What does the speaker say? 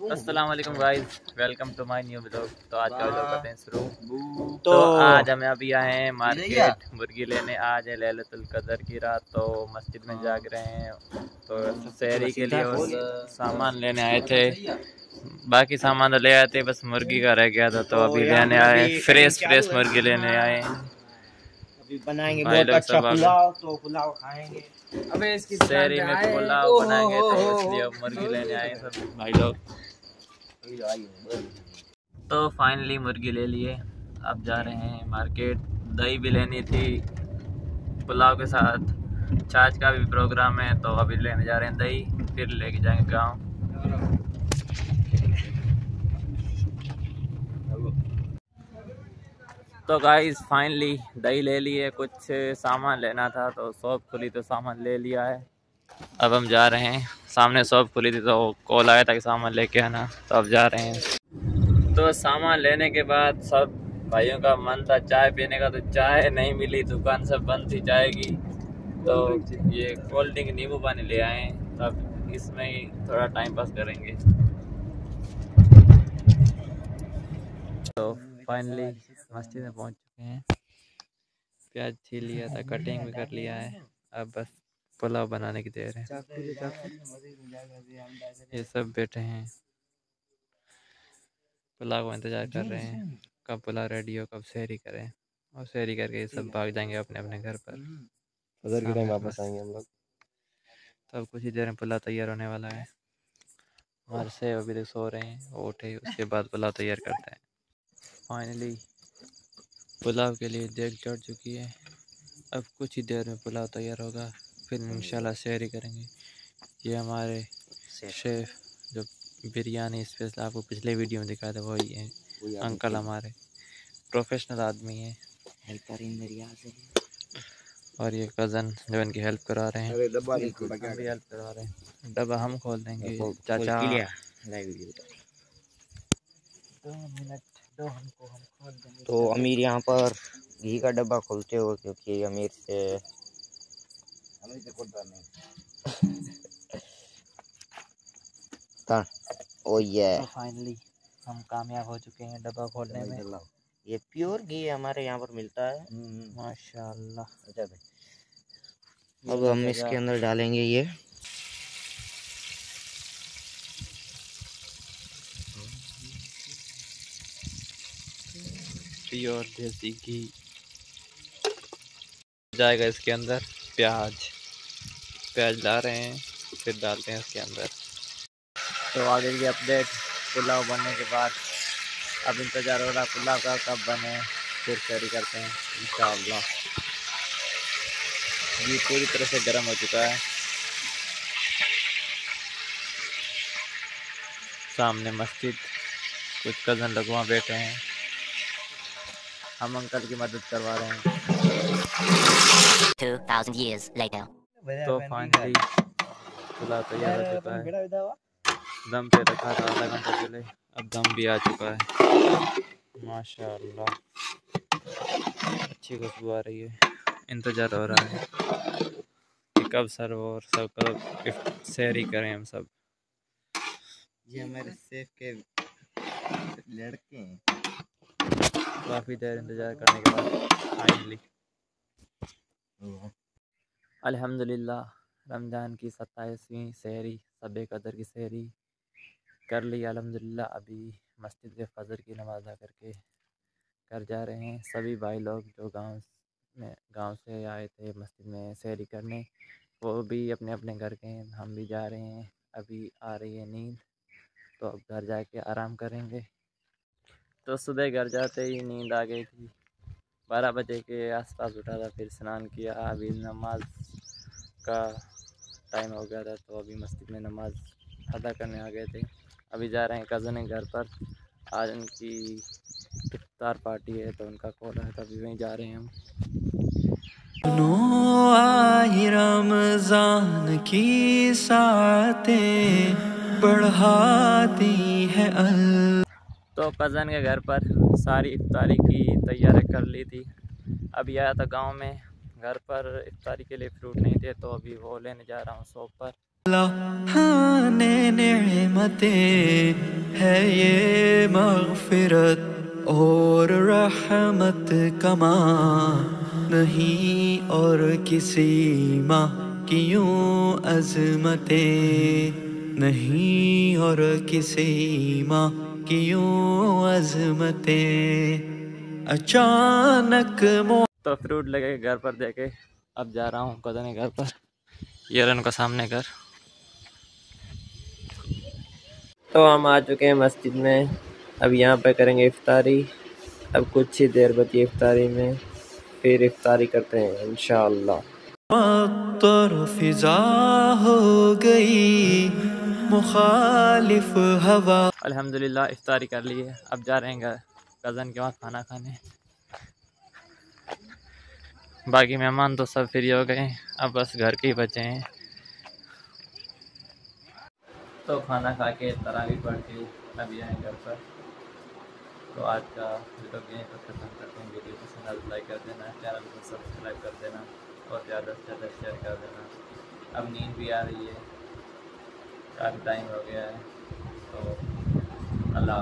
अस्सलाम वालेकुम guys welcome to my new blog तो आज का ब्लॉग करते हैं शुरू। तो, तो आज हम अभी आए हैं मार्केट मुर्गी लेने। आज है लैलतुल कदर की रात तो मस्जिद में जाग रहे हैं। तो शहरी के लिए और सामान लेने आए थे। बाकी सामान तो ले आए थे बस मुर्गी का रह गया था। तो अभी लेने आए फ्रेश फ्रेश मुर्गी लेने आए अभी बनाएँगे बहुत अच्छा पुलाव तो पुलाव खाएँगे। अबे इसकी शहरी में पुलाव बनाएँगे तो इसलिए मुर्गी लेने आए सब। भाई लोग तो फाइनली मुर्गी ले लिए। अब जा रहे हैं मार्केट दही भी लेनी थी पुलाव के साथ। छाछ का भी प्रोग्राम है तो अभी लेने जा रहे हैं दही, फिर लेके जाएँगे गाँव। तो गाइस फाइनली दही ले लिए। कुछ सामान लेना था तो शॉप खुली तो सामान ले लिया है। अब हम जा रहे हैं। सामने शॉप खुली थी तो कॉल आया था कि सामान लेके आना। तो अब जा रहे हैं। तो सामान लेने के बाद सब भाइयों का मन था चाय पीने का तो चाय नहीं मिली, दुकान सब बंद थी चाय की तो ये कोल्ड ड्रिंक नींबू पानी ले आए तो अब इसमें ही थोड़ा टाइम पास करेंगे। तो फाइनली मस्जिद में पहुँच चुके हैं। प्याज छील लिया था कटिंग भी कर लिया है। अब बस पुलाव बनाने की देर है ये सब बैठे हैं। पुलाव का इंतज़ार कर रहे हैं। कब पुलाव रेडी हो कब शहरी करें। और शहरी करके ये सब भाग जाएँगे अपने अपने घर पर। फजर के टाइम वापस आएँगे हम लोग। तब कुछ ही देर में पुलाव तैयार होने वाला है। हमारे से अभी तक सो रहे हैं वो उठे उसके बाद पुलाव तैयार करते हैं। फाइनली पुलाव के लिए देख चढ़ चुकी है। अब कुछ ही देर में पुलाव तैयार होगा। फिर इंशाल्लाह शेयर ही करेंगे। ये हमारे शेफ जो बिरयानी स्पेशल आपको पिछले वीडियो में दिखाया था वही है। अंकल हमारे। प्रोफेशनल आदमी है। हेल्पर और ये कज़न जो इनकी हेल्प करा रहे हैं। भी हेल्प करा रहे हैं। डब्बा हम खोल देंगे। चाचा। तो अमीर यहाँ पर घी का डब्बा खोलते हो क्योंकि अमीर से ओ ये फाइनली हम कामयाब हो चुके हैं डब्बा खोलने में ये प्योर घी हमारे यहाँ पर मिलता है माशाल्लाह अच्छा अब हम इसके अंदर डालेंगे ये प्योर देसी घी जाएगा इसके अंदर प्याज प्याज ला रहे हैं फिर डालते हैं इसके अंदर। तो आगे की अपडेट पुलाव बनने के बाद अब इंतज़ार हो रहा पुलाव का कब बने फिर तैयारी करते हैं इंशाल्लाह ये पूरी तरह से गर्म हो चुका है। सामने मस्जिद कुछ कज़न लोग वहाँ बैठे हैं। हम अंकल की मदद करवा रहे हैं। 2000 years later तो फाइनली पुलाव तैयार हो चुका है। दम पे रखा था आधा घंटा पहले अब दम भी आ चुका है। माशाल्लाह। अच्छी खुशबू आ रही है। इंतज़ार हो रहा है कि कब सर और सब कब सैरी करें हम सब। ये हमारे सेफ़ के लड़के हैं। काफ़ी देर इंतज़ार करने के बाद फाइनली अल्हम्दुलिल्लाह, रमज़ान की सत्ताईसवीं शहरी, सब कदर की शहरी, कर ली अल्हम्दुलिल्लाह। अभी मस्जिद फजर की नमाज़ अदा करके कर जा रहे हैं। सभी भाई लोग जो गाँव में, गाँव से आए थे मस्जिद में शहरी करने, वो भी अपने अपने घर के हैं। हम भी जा रहे हैं। अभी आ रही है नींद तो अब घर जाके आराम करेंगे। तो सुबह घर जाते ही नींद आ गई थी। बारह बजे के आसपास उठा था, फिर स्नान किया, अभी नमाज़ का टाइम हो गया था तो अभी मस्जिद में नमाज़ अदा करने आ गए थे। अभी जा रहे हैं कज़न घर पर। आज उनकी इफ्तार पार्टी है तो उनका कॉल है तो अभी वहीं जा रहे हैं हम। रमज़ान की साते बढ़ाती है अल। तो कज़न के घर पर सारी इफ्तारी की तैयारी कर ली थी। अभी आया था गाँव में घर पर इफ्तारी के लिए फ्रूट नहीं थे तो अभी वो लेने जा रहा हूँ शॉप पर। हाँ है ये मगफिरत और रहमत कमा नहीं और किसी माँ की यूँ अजमते नहीं और किसी माँ की यूँ अजमते। अचानक मो तो फ्रूट लगे घर पर देखे अब जा रहा हूँ कदम घर पर। ये रन का सामने घर। तो हम आ चुके हैं मस्जिद में। अब यहाँ पे करेंगे इफ्तारी। अब कुछ ही देर बची इफ्तारी में। फिर इफ्तारी करते हैं इन तर फिजा हो गई मुखालिफ हवा। अल्हम्दुलिल्लाह इफ्तारी कर ली है। अब जा रहे हैं घर। कज़न के वहाँ खाना खाने। बाकी मेहमान तो सब फ्री हो गए अब बस घर के ही बचे हैं। तो खाना खा के तरावी पढ़ के अभी आए घर पर। तो आज का वीडियो यहीं पर खत्म करते हैं। वीडियो पसंद आए लाइक कर देना चैनल को सब्सक्राइब कर देना और ज़्यादा से ज़्यादा शेयर कर देना। अब नींद भी आ रही है। काफ़ी टाइम हो गया है। तो अल्लाह